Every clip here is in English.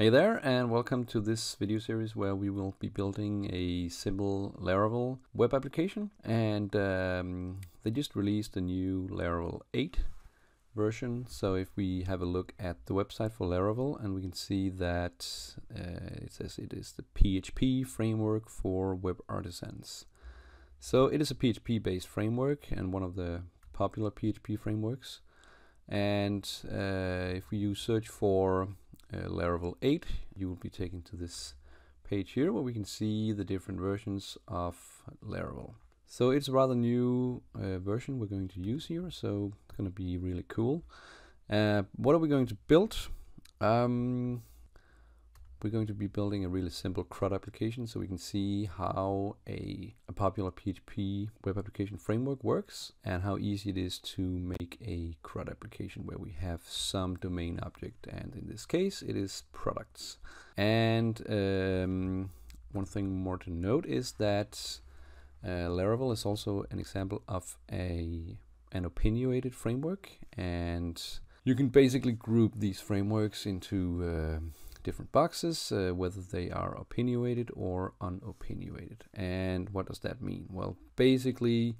Hey there and welcome to this video series where we will be building a simple Laravel web application. And um, they just released a new Laravel 8 version. So if we have a look at the website for Laravel and we can see that uh, it says it is the PHP framework for web artisans. So it is a PHP based framework and one of the popular PHP frameworks. And uh, if we use search for Laravel 8, you will be taken to this page here where we can see the different versions of Laravel. So it's a rather new uh, version we're going to use here, so it's going to be really cool. Uh, what are we going to build? Um, we're going to be building a really simple CRUD application so we can see how a, a, popular PHP web application framework works and how easy it is to make a CRUD application where we have some domain object and in this case it is products. And um, one thing more to note is that uh, Laravel is also an example of a an opinionated framework and you can basically group these frameworks into uh, different boxes, uh, whether they are opinionated or unopinionated. And what does that mean? Well, basically,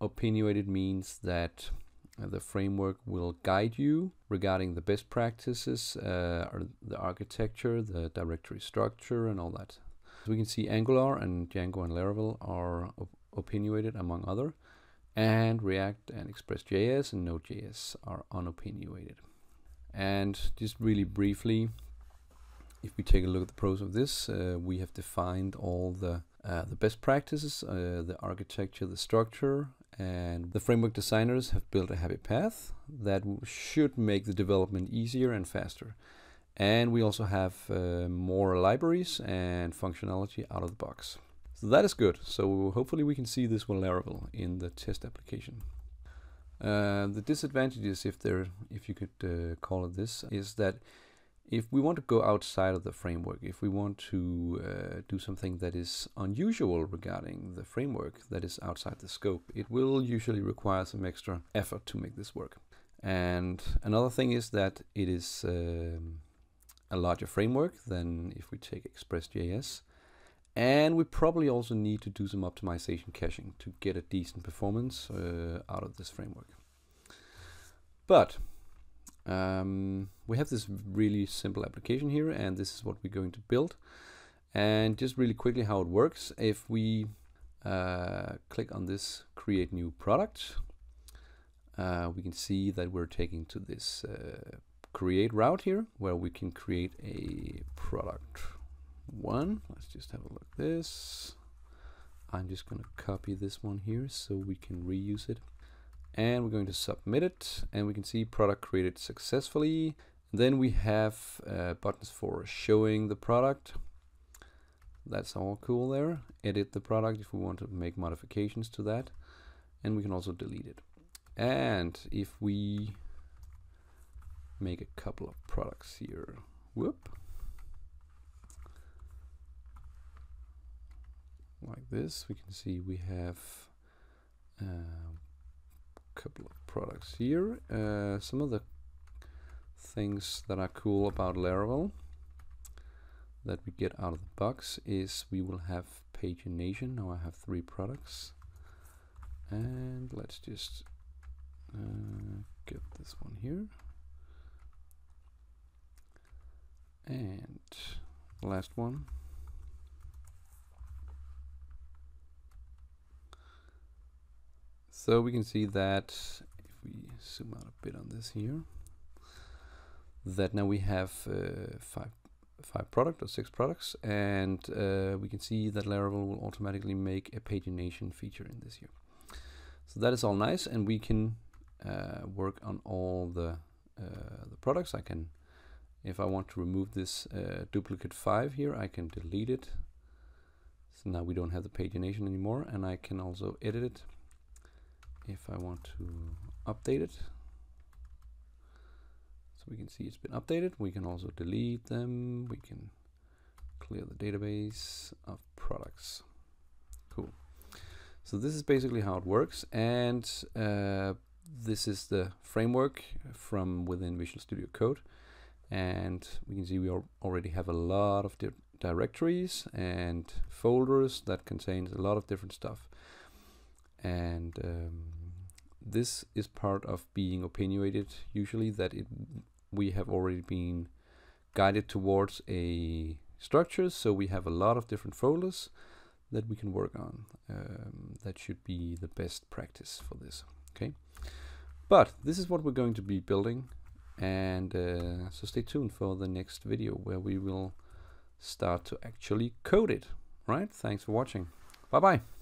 opinionated means that uh, the framework will guide you regarding the best practices, uh, or the architecture, the directory structure, and all that. We can see Angular and Django and Laravel are op opinionated among other, and React and Express.js and Node.js are unopinionated. And just really briefly, if we take a look at the pros of this, uh, we have defined all the uh, the best practices, uh, the architecture, the structure, and the framework designers have built a happy path that should make the development easier and faster. And we also have uh, more libraries and functionality out of the box. So that is good. So hopefully we can see this with in the test application. Uh, the disadvantages, if there, if you could uh, call it this, is that if we want to go outside of the framework, if we want to uh, do something that is unusual regarding the framework that is outside the scope, it will usually require some extra effort to make this work. And another thing is that it is um, a larger framework than if we take Express.js. And we probably also need to do some optimization caching to get a decent performance uh, out of this framework. But um, we have this really simple application here and this is what we're going to build. And just really quickly how it works. If we uh, click on this create new product uh, we can see that we're taking to this uh, create route here where we can create a product. One let's just have a look at this. I'm just going to copy this one here so we can reuse it and we're going to submit it and we can see product created successfully. Then we have uh, buttons for showing the product. That's all cool there. Edit the product if we want to make modifications to that and we can also delete it. And if we make a couple of products here whoop like this we can see we have uh, couple of products here. Uh, some of the things that are cool about Laravel that we get out of the box is we will have pagination. Now I have three products. And let's just uh, get this one here. And last one. So we can see that if we zoom out a bit on this here, that now we have uh, five five product or six products, and uh, we can see that Laravel will automatically make a pagination feature in this here. So that is all nice, and we can uh, work on all the uh, the products. I can, if I want to remove this uh, duplicate five here, I can delete it. So now we don't have the pagination anymore, and I can also edit it if I want to update it. So we can see it's been updated. We can also delete them. We can clear the database of products. Cool. So this is basically how it works. And uh, this is the framework from within Visual Studio Code. And we can see we already have a lot of di directories and folders that contains a lot of different stuff and um, this is part of being opinionated usually that it we have already been guided towards a structure so we have a lot of different folders that we can work on um, that should be the best practice for this okay? But this is what we're going to be building and uh, so stay tuned for the next video where we will start to actually code it right? Thanks for watching. Bye bye